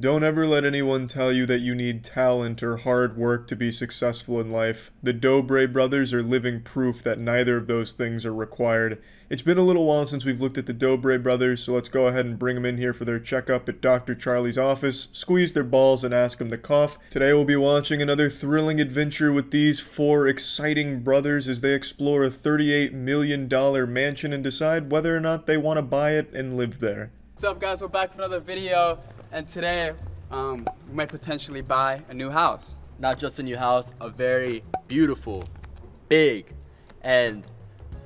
Don't ever let anyone tell you that you need talent or hard work to be successful in life. The Dobre brothers are living proof that neither of those things are required. It's been a little while since we've looked at the Dobre brothers, so let's go ahead and bring them in here for their checkup at Dr. Charlie's office, squeeze their balls, and ask them to cough. Today we'll be watching another thrilling adventure with these four exciting brothers as they explore a $38 million mansion and decide whether or not they want to buy it and live there. What's up guys, we're back for another video and today um, we might potentially buy a new house. Not just a new house, a very beautiful, big, and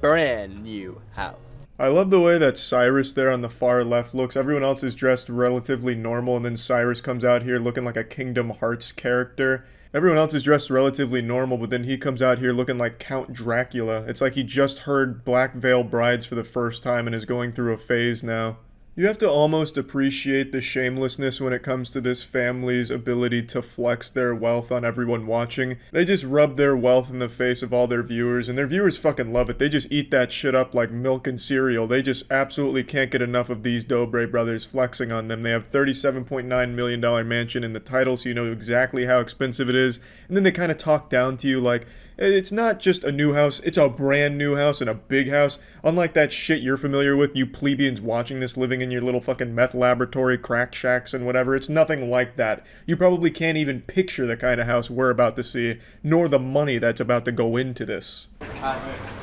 brand new house. I love the way that Cyrus there on the far left looks. Everyone else is dressed relatively normal and then Cyrus comes out here looking like a Kingdom Hearts character. Everyone else is dressed relatively normal, but then he comes out here looking like Count Dracula. It's like he just heard Black Veil Brides for the first time and is going through a phase now. You have to almost appreciate the shamelessness when it comes to this family's ability to flex their wealth on everyone watching. They just rub their wealth in the face of all their viewers, and their viewers fucking love it. They just eat that shit up like milk and cereal. They just absolutely can't get enough of these Dobre brothers flexing on them. They have $37.9 million mansion in the title, so you know exactly how expensive it is. And then they kind of talk down to you like, it's not just a new house, it's a brand new house and a big house. Unlike that shit you're familiar with, you plebeians watching this living in your little fucking meth laboratory, crack shacks, and whatever. It's nothing like that. You probably can't even picture the kind of house we're about to see, nor the money that's about to go into this. Hi,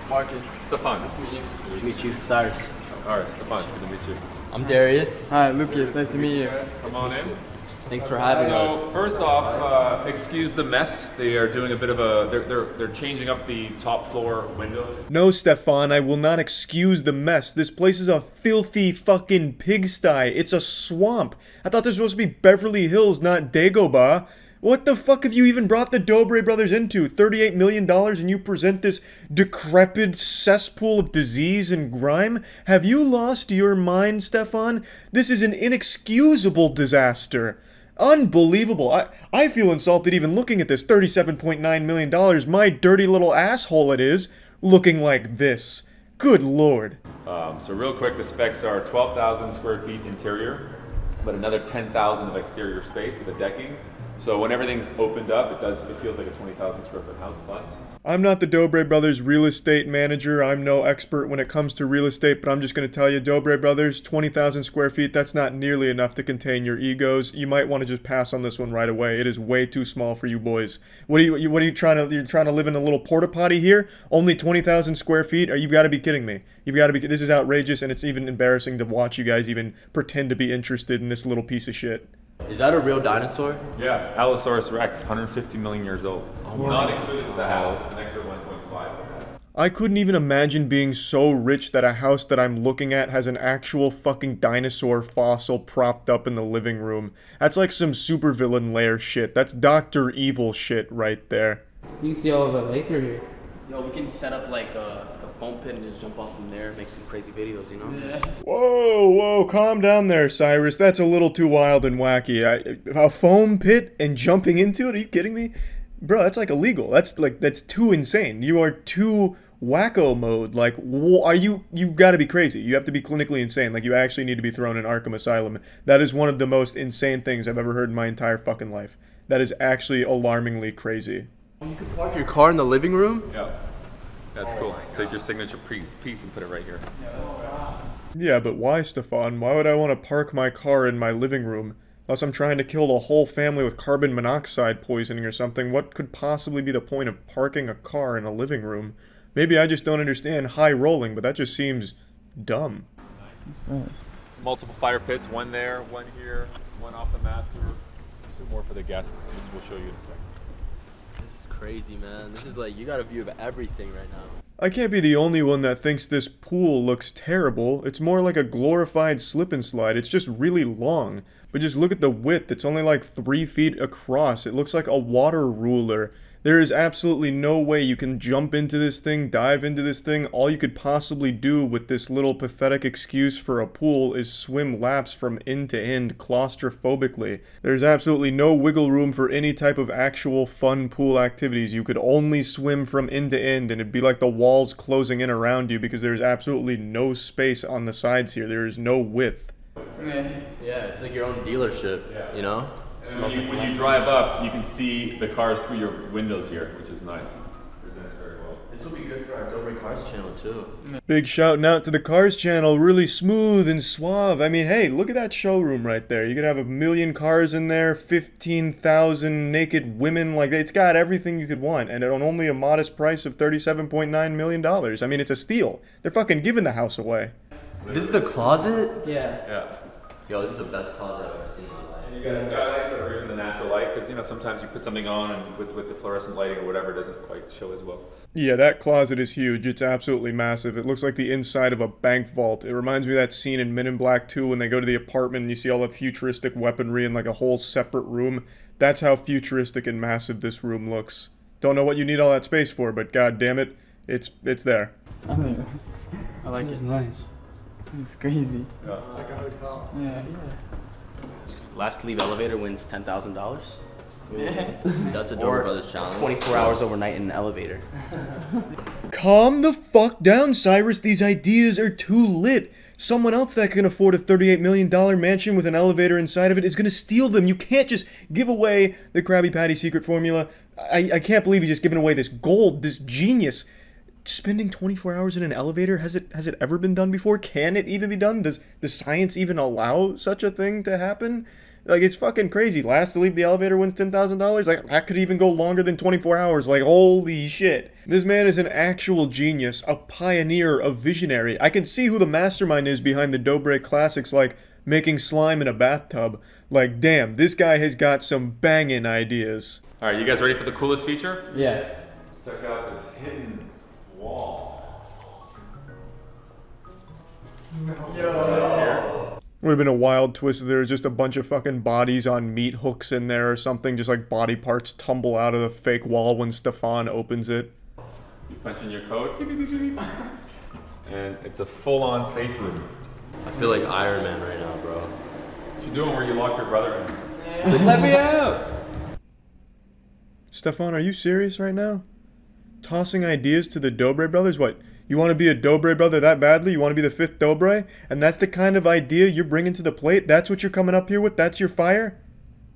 Marcus. Stefan. Nice to meet you. Nice to meet you, Cyrus. Alright, Stefan, good to meet you. I'm Darius. Hi, Lucas. Nice to meet you. Come on in. Thanks for having us. So first off, uh, excuse the mess. They are doing a bit of a. They're they're they're changing up the top floor window. No, Stefan, I will not excuse the mess. This place is a filthy fucking pigsty. It's a swamp. I thought this was supposed to be Beverly Hills, not Dagobah. What the fuck have you even brought the Dobre brothers into? $38 million and you present this decrepit cesspool of disease and grime? Have you lost your mind, Stefan? This is an inexcusable disaster. Unbelievable. I, I feel insulted even looking at this $37.9 million, my dirty little asshole it is, looking like this. Good lord. Um, so real quick, the specs are 12,000 square feet interior, but another 10,000 of exterior space with a decking. So when everything's opened up, it does it feels like a 20,000 square foot house plus. I'm not the Dobre Brothers real estate manager. I'm no expert when it comes to real estate, but I'm just going to tell you, Dobre Brothers, 20,000 square feet, that's not nearly enough to contain your egos. You might want to just pass on this one right away. It is way too small for you boys. What are you, what are you trying to, you're trying to live in a little porta potty here? Only 20,000 square feet? Are you got to be kidding me. You've got to be, this is outrageous and it's even embarrassing to watch you guys even pretend to be interested in this little piece of shit. Is that a real dinosaur? Yeah, Allosaurus rex, 150 million years old. Oh Not included with the house. It's an extra 1.5. I couldn't even imagine being so rich that a house that I'm looking at has an actual fucking dinosaur fossil propped up in the living room. That's like some supervillain lair shit. That's Dr. Evil shit right there. You can see all of the lake through here. Yo, we can set up like like a foam pit and just jump off from there, make some crazy videos, you know? Yeah. Whoa, whoa, calm down there, Cyrus. That's a little too wild and wacky. I, a foam pit and jumping into it? Are you kidding me? Bro, that's like illegal. That's like, that's too insane. You are too wacko mode. Like, are you, you've got to be crazy. You have to be clinically insane. Like, you actually need to be thrown in Arkham Asylum. That is one of the most insane things I've ever heard in my entire fucking life. That is actually alarmingly crazy. You could park your car in the living room? Yeah. That's cool. Take your signature piece, piece and put it right here. Yeah, but why, Stefan? Why would I want to park my car in my living room? Unless I'm trying to kill the whole family with carbon monoxide poisoning or something, what could possibly be the point of parking a car in a living room? Maybe I just don't understand high rolling, but that just seems dumb. Multiple fire pits, one there, one here, one off the master, two more for the guests, which we'll show you in a second. Crazy, man. This is like, you got a view of everything right now. I can't be the only one that thinks this pool looks terrible. It's more like a glorified slip and slide. It's just really long. But just look at the width. It's only like three feet across. It looks like a water ruler. There is absolutely no way you can jump into this thing, dive into this thing. All you could possibly do with this little pathetic excuse for a pool is swim laps from end to end claustrophobically. There's absolutely no wiggle room for any type of actual fun pool activities. You could only swim from end to end and it'd be like the walls closing in around you because there's absolutely no space on the sides here. There is no width. Yeah, it's like your own dealership. Yeah. You know. And when you, when you drive up, you can see the cars through your windows here, which is nice. Presents very well. This will be good for our Dobre Cars channel too. Big shouting out to the Cars channel, really smooth and suave. I mean, hey, look at that showroom right there. You could have a million cars in there, 15,000 naked women. Like, it's got everything you could want, and on only a modest price of $37.9 million. I mean, it's a steal. They're fucking giving the house away. This is the closet. Yeah. Yeah. Yo, this is the best closet I've ever seen in my life. And you got skylights that are in the natural light because you know sometimes you put something on and with with the fluorescent lighting or whatever it doesn't quite show as well. Yeah, that closet is huge. It's absolutely massive. It looks like the inside of a bank vault. It reminds me of that scene in Men in Black 2 when they go to the apartment and you see all the futuristic weaponry in like a whole separate room. That's how futuristic and massive this room looks. Don't know what you need all that space for, but god damn it, it's it's there. I mean, I like It's it. nice. It's crazy. Yeah. Yeah. Last to leave elevator wins ten thousand dollars. That's a Dobre Brothers challenge. Twenty-four hours overnight in an elevator. Calm the fuck down, Cyrus. These ideas are too lit. Someone else that can afford a $38 million mansion with an elevator inside of it is going to steal them. You can't just give away the Krabby Patty secret formula. I, I can't believe he's just giving away this gold, this genius. Spending 24 hours in an elevator, has it has it ever been done before? Can it even be done? Does the science even allow such a thing to happen? Like it's fucking crazy. Last to leave the elevator wins ten thousand dollars. Like that could even go longer than twenty four hours. Like holy shit. This man is an actual genius, a pioneer, a visionary. I can see who the mastermind is behind the Dobre classics like making slime in a bathtub. Like damn, this guy has got some banging ideas. All right, you guys ready for the coolest feature? Yeah. Check out Would have been a wild twist if there was just a bunch of fucking bodies on meat hooks in there or something, just like body parts tumble out of the fake wall when Stefan opens it. You punch in your code, and it's a full-on safe room. I feel like Iron Man right now, bro. What you doing where you lock your brother in? Let me out. Stefan, are you serious right now? Tossing ideas to the Dobre brothers? What? You want to be a Dobre brother that badly? You want to be the fifth Dobre? And that's the kind of idea you're bringing to the plate? That's what you're coming up here with? That's your fire?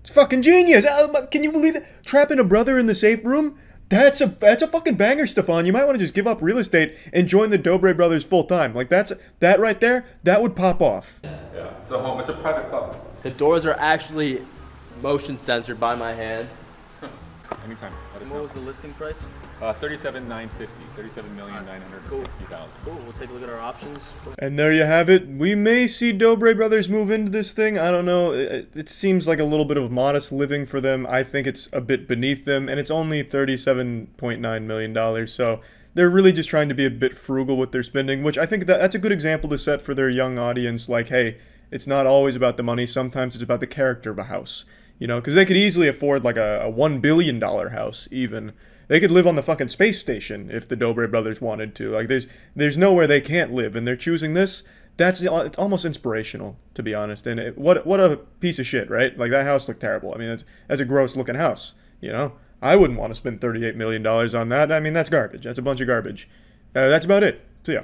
It's fucking genius! Oh, but Can you believe it? Trapping a brother in the safe room? That's a that's a fucking banger, Stefan. You might want to just give up real estate and join the Dobre brothers full time. Like that's that right there. That would pop off. Yeah, it's a home. It's a private club. The doors are actually motion censored by my hand. Anytime. Let us What know. was the listing price? Uh, thirty-seven nine fifty. Thirty-seven million nine hundred fifty thousand. Cool. We'll take a look at our options. And there you have it. We may see Dobre Brothers move into this thing. I don't know. It, it seems like a little bit of modest living for them. I think it's a bit beneath them, and it's only $37.9 million. So they're really just trying to be a bit frugal with their spending, which I think that, that's a good example to set for their young audience. Like, hey, it's not always about the money. Sometimes it's about the character of a house. You know, because they could easily afford like a, a $1 billion house, even. They could live on the fucking space station if the Dobre brothers wanted to. Like there's there's nowhere they can't live, and they're choosing this. That's it's almost inspirational, to be honest. And it, what what a piece of shit, right? Like that house looked terrible. I mean, that's a gross looking house. You know, I wouldn't want to spend thirty eight million dollars on that. I mean, that's garbage. That's a bunch of garbage. Uh, that's about it. So yeah.